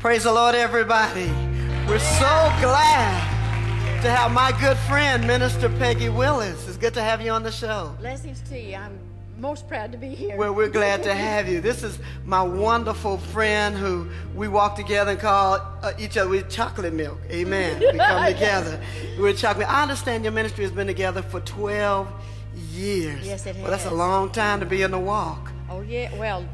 Praise the Lord, everybody. We're so glad to have my good friend, Minister Peggy Willis. It's good to have you on the show. Blessings to you. I'm most proud to be here. Well, we're glad to have you. This is my wonderful friend who we walk together and call uh, each other with chocolate milk. Amen. We come together. We're chocolate. I understand your ministry has been together for 12 years. Yes, it has. Well, that's a long time to be in the walk. oh, yeah. Well,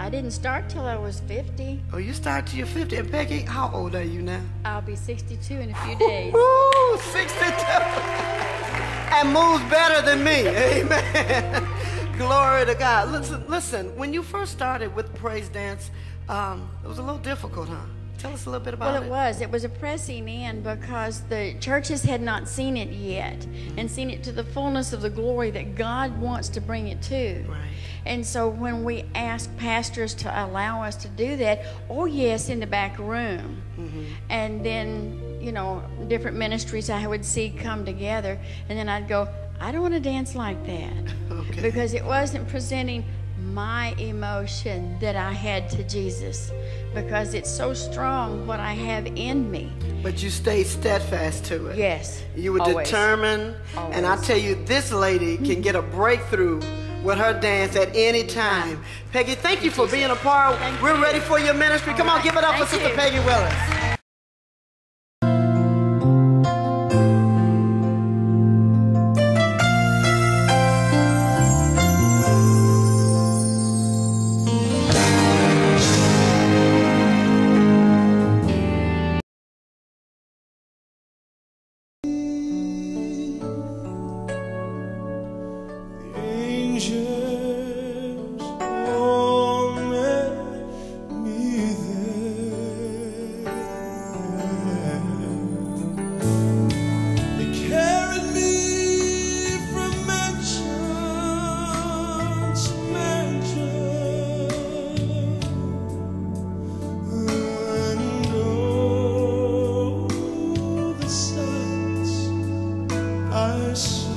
I didn't start till I was 50. Oh, you start to your 50. And Peggy, how old are you now? I'll be 62 in a few days. Woo, 62. and moves better than me. Amen. Glory to God. Listen, listen, when you first started with praise dance, um, it was a little difficult, huh? Tell us a little bit about Well, it. Well, it was. It was a pressing in because the churches had not seen it yet and seen it to the fullness of the glory that God wants to bring it to. Right. And so when we asked pastors to allow us to do that, oh, yes, in the back room. Mm-hmm. And then, you know, different ministries I would see come together. And then I'd go, I don't want to dance like that. Okay. Because it wasn't presenting my emotion that I had to Jesus. Because it's so strong what I have in me. But you stayed steadfast to it. Yes. You were always. determined. And I tell you, this lady can get a breakthrough with her dance at any time. Peggy, thank you for being a part. We're ready for your ministry. Come on, give it up for Sister. Peggy Willis. I.